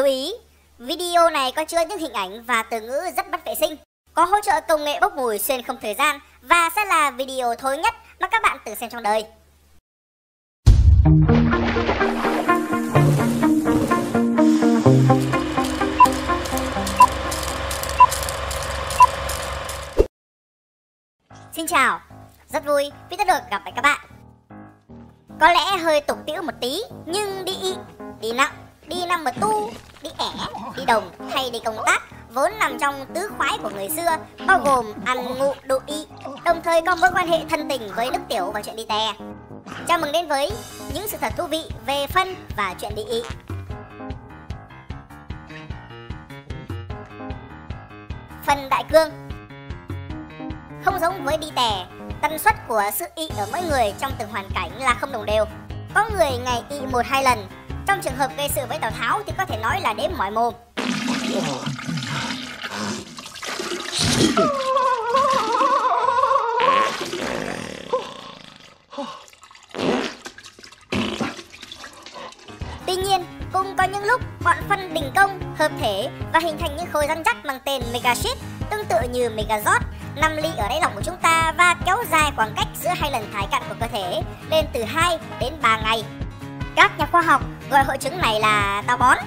Lưu ý, video này có chứa những hình ảnh và từ ngữ rất bất vệ sinh, có hỗ trợ công nghệ bốc mùi xuyên không thời gian và sẽ là video thối nhất mà các bạn từng xem trong đời. Xin chào, rất vui vì đã được gặp lại các bạn. Có lẽ hơi tục tĩu một tí, nhưng đi đi nặng, đi năm mà tu, đi ẻ, đi đồng hay đi công tác vốn nằm trong tứ khoái của người xưa, bao gồm ăn ngụ đụ y, đồng thời có mối quan hệ thân tình với nước tiểu và chuyện đi tè. Chào mừng đến với những sự thật thú vị về phân và chuyện đi y. Phân đại cương Không giống với đi tè, tần suất của sự y ở mỗi người trong từng hoàn cảnh là không đồng đều. Có người ngày y một hai lần, trong trường hợp gây sự với Tào Tháo thì có thể nói là đếm mỏi mồm. Tuy nhiên, cũng có những lúc bọn phân đình công, hợp thể và hình thành những khối rắn chắc mang tên Megashit, tương tự như Megazord, nằm ly ở đáy lòng của chúng ta và kéo dài khoảng cách giữa hai lần thái cạn của cơ thể lên từ 2 đến 3 ngày. Các nhà khoa học gọi hội chứng này là táo bón.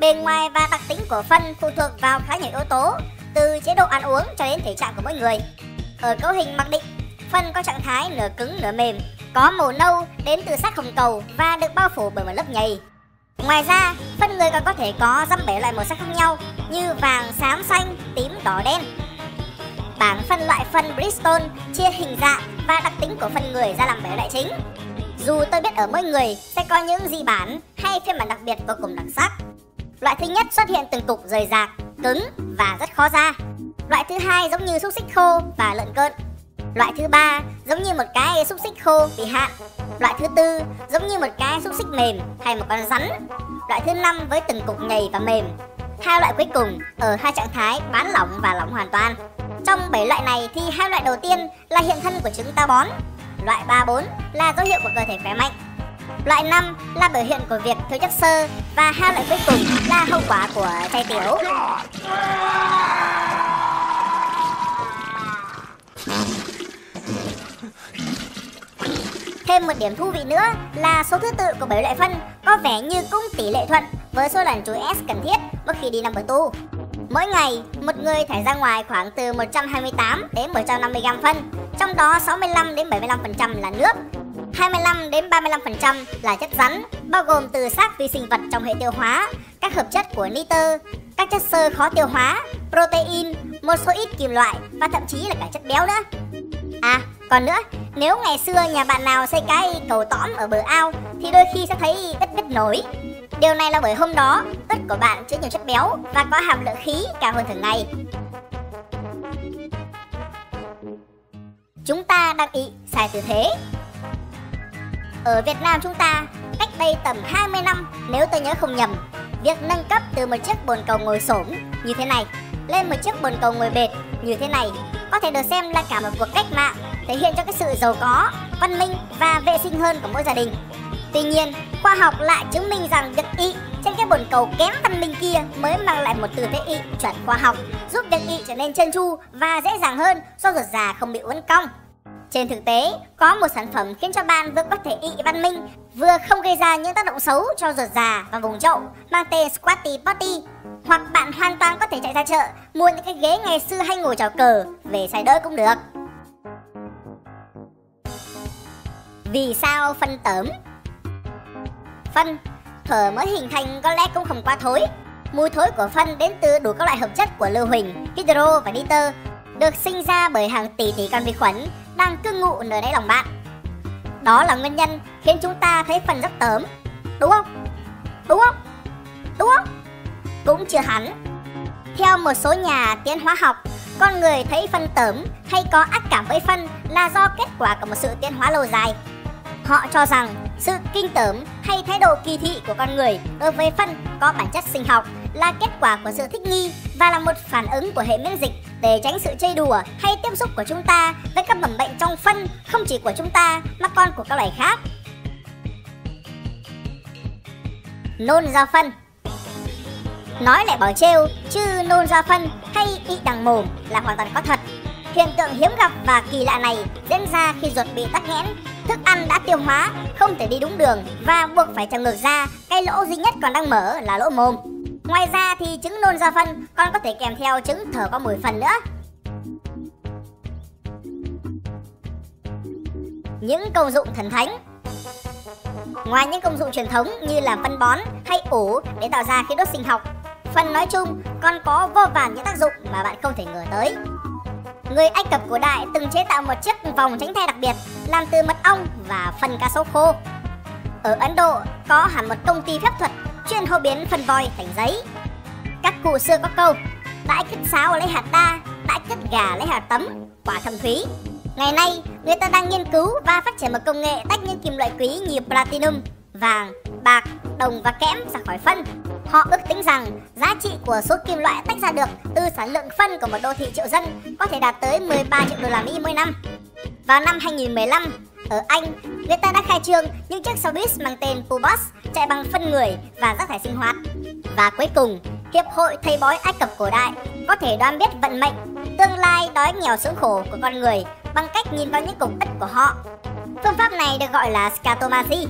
Bên ngoài và đặc tính của phân phụ thuộc vào khá nhiều yếu tố, từ chế độ ăn uống cho đến thể trạng của mỗi người. Ở cấu hình mặc định, phân có trạng thái nửa cứng nửa mềm, có màu nâu đến từ sắc hồng cầu và được bao phủ bởi một lớp nhầy. Ngoài ra, phân người còn có thể có dăm bảy loại màu sắc khác nhau như vàng, xám, xanh, tím, đỏ, đen. Bảng phân loại phân Bristol chia hình dạng và đặc tính của phân người ra làm bảy loại chính. Dù tôi biết ở mỗi người sẽ có những di bản hay phiên bản đặc biệt vô cùng đặc sắc. Loại thứ nhất xuất hiện từng cục rời rạc, cứng và rất khó ra. Loại thứ hai giống như xúc xích khô và lợn cơn. Loại thứ ba giống như một cái xúc xích khô bị hạn. Loại thứ tư giống như một cái xúc xích mềm hay một con rắn. Loại thứ năm với từng cục nhầy và mềm. Hai loại cuối cùng ở hai trạng thái bán lỏng và lỏng hoàn toàn. Trong bảy loại này thì hai loại đầu tiên là hiện thân của trứng táo bón. Loại 3 4 là dấu hiệu của cơ thể khỏe mạnh. Loại 5 là biểu hiện của việc thiếu chất xơ và hai loại cuối cùng là hậu quả của chai tiểu. Thêm một điểm thú vị nữa là số thứ tự của bảy loại phân có vẻ như cũng tỷ lệ thuận với số lần chuỗi S cần thiết mỗi khi đi nằm ở tu. Mỗi ngày, một người thải ra ngoài khoảng từ 128 đến 150 gram phân, trong đó 65 đến 75% là nước, 25 đến 35% là chất rắn, bao gồm từ xác vi sinh vật trong hệ tiêu hóa, các hợp chất của nitơ, các chất xơ khó tiêu hóa, protein, một số ít kim loại và thậm chí là cả chất béo nữa. À, còn nữa, nếu ngày xưa nhà bạn nào xây cái cầu tõm ở bờ ao thì đôi khi sẽ thấy đất vết nổi. Điều này là bởi hôm đó đất của bạn chứa nhiều chất béo và có hàm lượng khí cao hơn thường ngày. Chúng ta đang ý sai tư thế. Ở Việt Nam chúng ta, cách đây tầm 20 năm nếu tôi nhớ không nhầm, việc nâng cấp từ một chiếc bồn cầu ngồi xổm như thế này lên một chiếc bồn cầu ngồi bệt như thế này có thể được xem là cả một cuộc cách mạng thể hiện cho cái sự giàu có, văn minh và vệ sinh hơn của mỗi gia đình. Tuy nhiên, khoa học lại chứng minh rằng việc y cái bồn cầu kém văn minh kia mới mang lại một từ thế y chuẩn khoa học, giúp việc y trở nên chân chu và dễ dàng hơn do ruột già không bị uốn cong. Trên thực tế, có một sản phẩm khiến cho bạn vừa có thể y văn minh, vừa không gây ra những tác động xấu cho ruột già và vùng chậu, mang tên Squatty Potty. Hoặc bạn hoàn toàn có thể chạy ra chợ, mua những cái ghế ngày xưa hay ngồi trò cờ, về xài đỡ cũng được. Vì sao phân tớm? Phân, thở mới hình thành có lẽ cũng không quá thối. Mùi thối của phân đến từ đủ các loại hợp chất của lưu huỳnh, hydro và nitơ, được sinh ra bởi hàng tỷ tỷ con vi khuẩn đang cư ngụ nơi đáy lòng bạn. Đó là nguyên nhân khiến chúng ta thấy phân rất tớm, đúng không? Đúng không? Đúng không? Cũng chưa hẳn. Theo một số nhà tiến hóa học, con người thấy phân tớm hay có ác cảm với phân là do kết quả của một sự tiến hóa lâu dài. Họ cho rằng sự kinh tởm hay thái độ kỳ thị của con người đối với phân có bản chất sinh học là kết quả của sự thích nghi và là một phản ứng của hệ miễn dịch để tránh sự chơi đùa hay tiếp xúc của chúng ta với các mầm bệnh trong phân không chỉ của chúng ta mà còn của các loài khác. Nôn ra phân Nói lại bảo trêu, chứ nôn ra phân hay bị đằng mồm là hoàn toàn có thật. Hiện tượng hiếm gặp và kỳ lạ này diễn ra khi ruột bị tắc nghẽn, thức ăn đã tiêu hóa, không thể đi đúng đường và buộc phải trào ngược ra, cái lỗ duy nhất còn đang mở là lỗ mồm. Ngoài ra thì chứng nôn ra phân còn có thể kèm theo chứng thở có mùi phân nữa. Những công dụng thần thánh Ngoài những công dụng truyền thống như làm phân bón hay ủ để tạo ra khí đốt sinh học, phân nói chung còn có vô vàn những tác dụng mà bạn không thể ngờ tới. Người Ai Cập cổ đại từng chế tạo một chiếc vòng tránh thai đặc biệt làm từ mật ong và phân cá sấu khô. Ở Ấn Độ có hẳn một công ty phép thuật chuyên hô biến phân voi thành giấy. Các cụ xưa có câu Đại cứt sáo lấy hạt ta, đại cứt gà lấy hạt tấm, quả thâm thúy. Ngày nay, người ta đang nghiên cứu và phát triển một công nghệ tách những kim loại quý như platinum, vàng, bạc, đồng và kẽm ra khỏi phân. Họ ước tính rằng giá trị của số kim loại tách ra được từ sản lượng phân của một đô thị triệu dân có thể đạt tới 13 triệu đô la Mỹ mỗi năm. Vào năm 2015, ở Anh, người ta đã khai trương những chiếc xe buýt mang tên Pubus chạy bằng phân người và rác thải sinh hoạt. Và cuối cùng, Hiệp hội Thầy bói Ai Cập cổ đại có thể đoán biết vận mệnh, tương lai đói nghèo sướng khổ của con người bằng cách nhìn vào những cục đất của họ. Phương pháp này được gọi là scatomancy.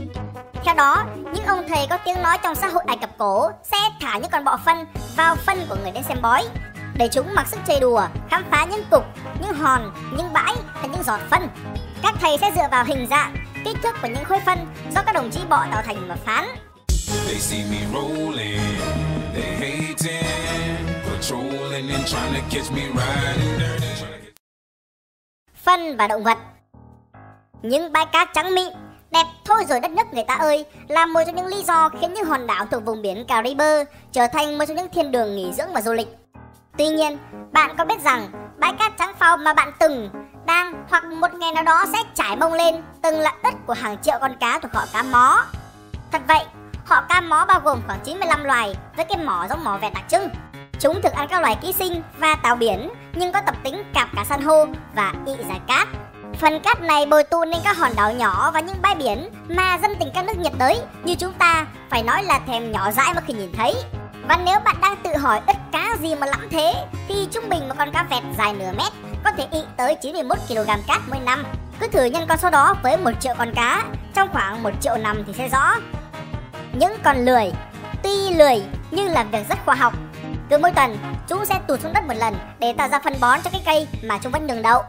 Theo đó, những ông thầy có tiếng nói trong xã hội Ai Cập cổ sẽ thả những con bọ phân vào phân của người đến xem bói để chúng mặc sức chơi đùa, khám phá những cục, những hòn, những bãi hay những giọt phân. Các thầy sẽ dựa vào hình dạng, kích thước của những khối phân do các đồng chí bọ tạo thành mà phán. They see me rolling, they hating, patrolling and trying to catch me riding Phân và động vật Những bãi cát trắng mịn Đẹp thôi rồi đất nước người ta ơi Là một trong những lý do khiến những hòn đảo thuộc vùng biển Caribe Trở thành một trong những thiên đường nghỉ dưỡng và du lịch Tuy nhiên, bạn có biết rằng bãi cát trắng phao mà bạn từng, đang hoặc một ngày nào đó sẽ trải bông lên từng là đất của hàng triệu con cá thuộc họ cá mó. Thật vậy, họ cá mó bao gồm khoảng 95 loài với cái mỏ giống mỏ vẹt đặc trưng. Chúng thường ăn các loài ký sinh và tàu biển nhưng có tập tính cạp cả san hô và ị giải cát. Phần cát này bồi tụ nên các hòn đảo nhỏ và những bãi biển mà dân tình các nước nhiệt đới như chúng ta phải nói là thèm nhỏ dãi mà khi nhìn thấy. Và nếu bạn đang tự hỏi ít cá gì mà lắm thế thì trung bình một con cá vẹt dài nửa mét có thể ị tới 91 kg cát mỗi năm. Cứ thử nhân con số đó với một triệu con cá trong khoảng một triệu năm thì sẽ rõ. Những con lười, tuy lười nhưng làm việc rất khoa học. Cứ mỗi tuần, chúng sẽ tụt xuống đất một lần để tạo ra phân bón cho cái cây mà chúng vẫn đường đậu.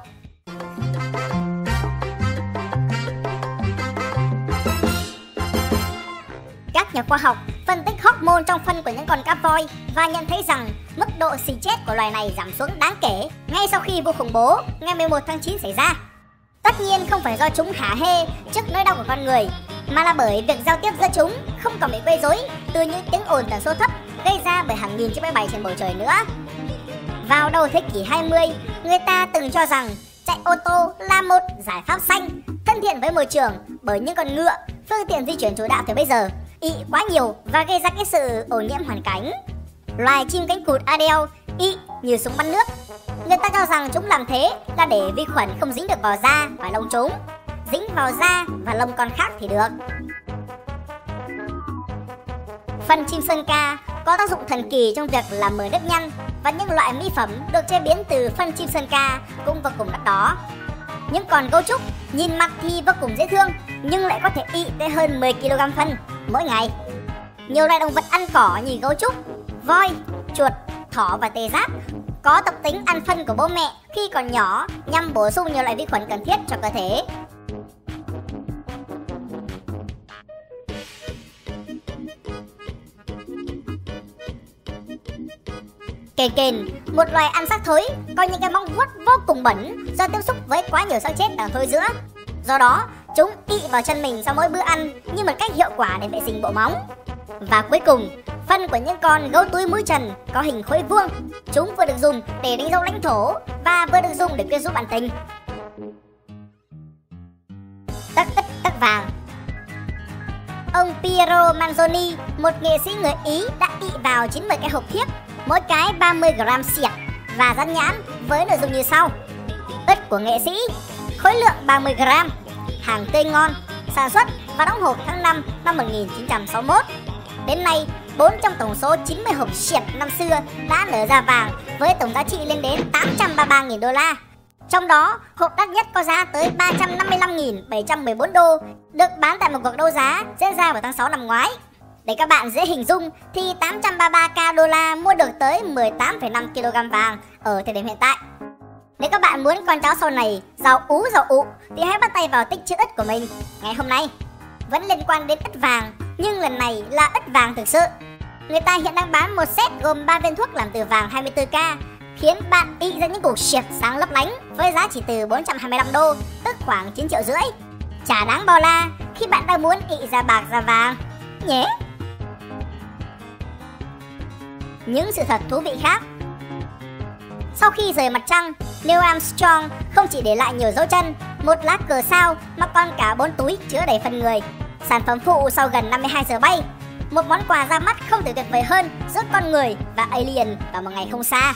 Các nhà khoa học phân tích hormone trong phân của những con cá voi và nhận thấy rằng mức độ xì chết của loài này giảm xuống đáng kể ngay sau khi vụ khủng bố ngày 11 tháng 9 xảy ra. Tất nhiên không phải do chúng hả hê trước nỗi đau của con người, mà là bởi việc giao tiếp giữa chúng không còn bị quấy rối từ những tiếng ồn tần số thấp gây ra bởi hàng nghìn chiếc máy bay trên bầu trời nữa. Vào đầu thế kỷ 20, người ta từng cho rằng chạy ô tô là một giải pháp xanh, thân thiện với môi trường bởi những con ngựa, phương tiện di chuyển chủ đạo từ bây giờ ị quá nhiều và gây ra cái sự ô nhiễm hoàn cảnh. Loài chim cánh cụt Adel ị như súng bắn nước. Người ta cho rằng chúng làm thế là để vi khuẩn không dính được vào da và lông chúng. Dính vào da và lông con khác thì được. Phần chim sơn ca có tác dụng thần kỳ trong việc làm mờ nếp nhăn và những loại mỹ phẩm được chế biến từ phân chim sơn ca cũng vô cùng đắt đó. Những con gấu trúc nhìn mặt thì vô cùng dễ thương nhưng lại có thể ị tới hơn 10 kg phân mỗi ngày. Nhiều loài động vật ăn cỏ như gấu trúc, voi, chuột, thỏ và tê giác có tập tính ăn phân của bố mẹ khi còn nhỏ nhằm bổ sung nhiều loại vi khuẩn cần thiết cho cơ thể. Kề kền, một loài ăn xác thối, có những cái móng vuốt vô cùng bẩn do tiếp xúc với quá nhiều xác chết đang thối giữa. Do đó, chúng ị vào chân mình sau mỗi bữa ăn như một cách hiệu quả để vệ sinh bộ móng. Và cuối cùng, phân của những con gấu túi mũi trần có hình khối vuông. Chúng vừa được dùng để đánh dấu lãnh thổ và vừa được dùng để quyên giúp bạn tình. Tắc ích tắc vàng Ông Piero Manzoni, một nghệ sĩ người Ý đã ị vào 90 cái hộp thiếc, mỗi cái 30 gram xiệc và dán nhãn với nội dung như sau. Ích của nghệ sĩ, khối lượng 30 gram, hàng tươi ngon, sản xuất và đóng hộp tháng 5 năm 1961. Đến nay, 4 trong tổng số 90 hộp xiệt năm xưa đã nở ra vàng với tổng giá trị lên đến 833.000 đô la. Trong đó, hộp đắt nhất có giá tới 355.714 đô, được bán tại một cuộc đấu giá diễn ra vào tháng 6 năm ngoái. Để các bạn dễ hình dung thì 833k đô la mua được tới 18,5 kg vàng ở thời điểm hiện tại. Nếu các bạn muốn con cháu sau này giàu ú giàu ụ thì hãy bắt tay vào tích chữ ít của mình ngày hôm nay. Vẫn liên quan đến ít vàng, nhưng lần này là ít vàng thực sự. Người ta hiện đang bán một set gồm 3 viên thuốc làm từ vàng 24K khiến bạn y ra những cục xiệt sáng lấp lánh với giá chỉ từ 425 đô, tức khoảng 9 triệu rưỡi. Chả đáng bao la khi bạn đang muốn ị ra bạc ra vàng, nhé. Những sự thật thú vị khác sau khi rời mặt trăng, Neil Armstrong không chỉ để lại nhiều dấu chân, một lá cờ sao mà còn cả bốn túi chứa đầy phần người. Sản phẩm phụ sau gần 52 giờ bay, một món quà ra mắt không thể tuyệt vời hơn giữa con người và alien vào một ngày không xa.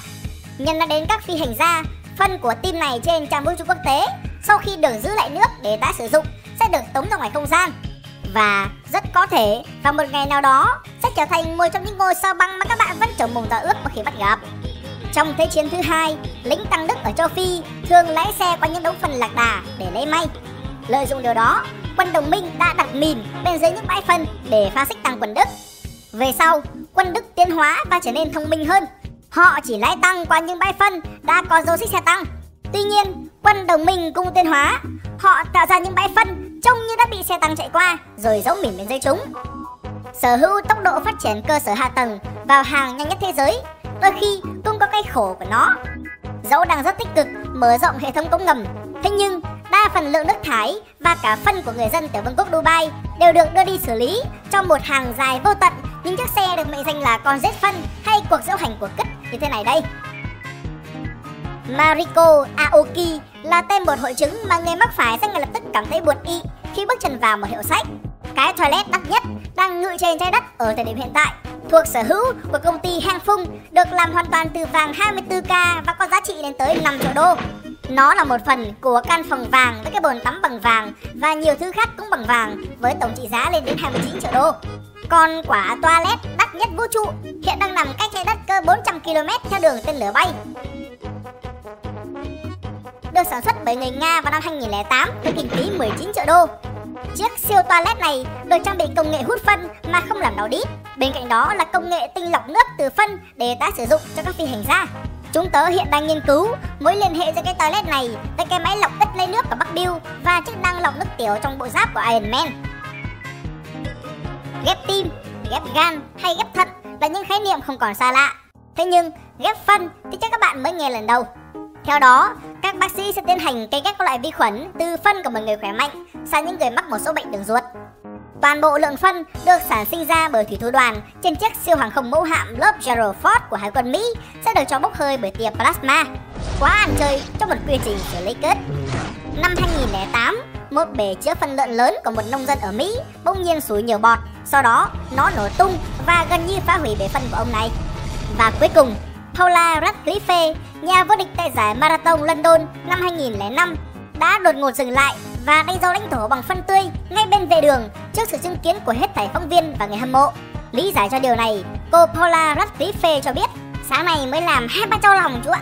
Nhân đã đến các phi hành gia, phân của team này trên trang vũ trụ quốc tế sau khi được giữ lại nước để tái sử dụng sẽ được tống ra ngoài không gian. Và rất có thể vào một ngày nào đó sẽ trở thành một trong những ngôi sao băng mà các bạn vẫn trồng mồm tà ước mà khi bắt gặp. Trong Thế chiến thứ hai, lính tăng Đức ở châu Phi thường lái xe qua những đống phân lạc đà để lấy may. Lợi dụng điều đó, quân đồng minh đã đặt mìn bên dưới những bãi phân để phá xích tăng quân Đức. Về sau, quân Đức tiến hóa và trở nên thông minh hơn. Họ chỉ lái tăng qua những bãi phân đã có dấu xích xe tăng. Tuy nhiên, quân đồng minh cũng tiến hóa. Họ tạo ra những bãi phân trông như đã bị xe tăng chạy qua rồi giấu mìn bên dưới chúng. Sở hữu tốc độ phát triển cơ sở hạ tầng vào hàng nhanh nhất thế giới đôi khi cũng có cái khổ của nó. Dẫu đang rất tích cực mở rộng hệ thống cống ngầm, thế nhưng đa phần lượng nước thải và cả phân của người dân tiểu vương quốc Dubai đều được đưa đi xử lý trong một hàng dài vô tận những chiếc xe được mệnh danh là con rết phân hay cuộc diễu hành của cất như thế này đây. Mariko Aoki là tên một hội chứng mà người mắc phải sẽ ngay lập tức cảm thấy buồn y khi bước chân vào một hiệu sách. Cái toilet đắt nhất đang ngự trên trái đất ở thời điểm hiện tại thuộc sở hữu của công ty Hang Phung, được làm hoàn toàn từ vàng 24K và có giá trị lên tới 5 triệu đô. Nó là một phần của căn phòng vàng với cái bồn tắm bằng vàng và nhiều thứ khác cũng bằng vàng với tổng trị giá lên đến 29 triệu đô. Còn quả toilet đắt nhất vũ trụ, hiện đang nằm cách trái đất cơ 400 km theo đường tên lửa bay. Được sản xuất bởi người Nga vào năm 2008 với kinh phí 19 triệu đô. Chiếc siêu toilet này được trang bị công nghệ hút phân mà không làm đau đít. Bên cạnh đó là công nghệ tinh lọc nước từ phân để ta sử dụng cho các phi hành gia. Chúng tớ hiện đang nghiên cứu mối liên hệ giữa cái toilet này với cái máy lọc đất lấy nước của Bắc Bill và chức năng lọc nước tiểu trong bộ giáp của Iron Man. Ghép tim, ghép gan hay ghép thận là những khái niệm không còn xa lạ. Thế nhưng ghép phân thì chắc các bạn mới nghe lần đầu. Theo đó, các bác sĩ sẽ tiến hành cấy ghép các loại vi khuẩn từ phân của một người khỏe mạnh sang những người mắc một số bệnh đường ruột. Toàn bộ lượng phân được sản sinh ra bởi thủy thủ đoàn trên chiếc siêu hàng không mẫu hạm lớp Gerald Ford của Hải quân Mỹ sẽ được cho bốc hơi bởi tia plasma. Quá ăn chơi trong một quy trình xử lý kết. Năm 2008, một bể chứa phân lợn lớn của một nông dân ở Mỹ bỗng nhiên sủi nhiều bọt. Sau đó, nó nổ tung và gần như phá hủy bể phân của ông này. Và cuối cùng, Paula Radcliffe, nhà vô địch tại giải Marathon London năm 2005, đã đột ngột dừng lại và đánh dấu lãnh thổ bằng phân tươi ngay bên vệ đường trước sự chứng kiến của hết thảy phóng viên và người hâm mộ. Lý giải cho điều này, cô Paula Radcliffe cho biết, sáng nay mới làm hai ba trao lòng chú ạ.